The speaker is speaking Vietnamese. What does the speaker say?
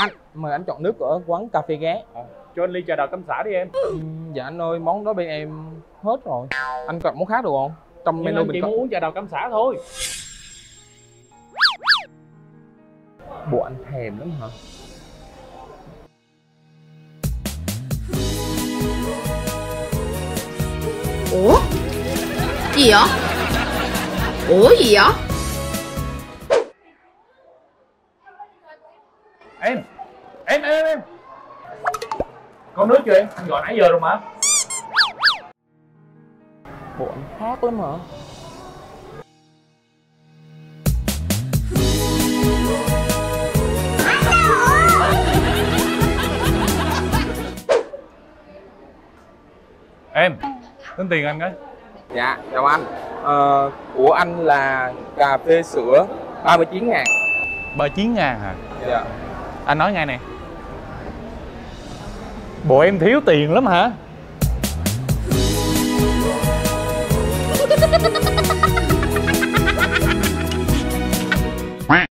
Anh, mời anh chọn nước ở quán cà phê ghé. Cho anh ly trà đào cam xả đi em. Ừm, Dạ anh ơi, món đó bên em hết rồi. Anh chọn món khác được không? Trong nhưng menu anh mình chỉ có muốn uống trà đào cam xả thôi. Bộ anh thèm lắm hả? Ủa? Gì vậy? Ủa gì vậy em em em em. Có nước chưa em anh gọi nãy giờ rồi mà. Bộ anh khác lắm hả? em tính tiền anh cái. Dạ, chào anh. Ờ, Của anh là cà phê sữa 39 ngàn. Ba chín ngàn hả? Dạ anh nói ngay nè. Bộ em thiếu tiền lắm hả?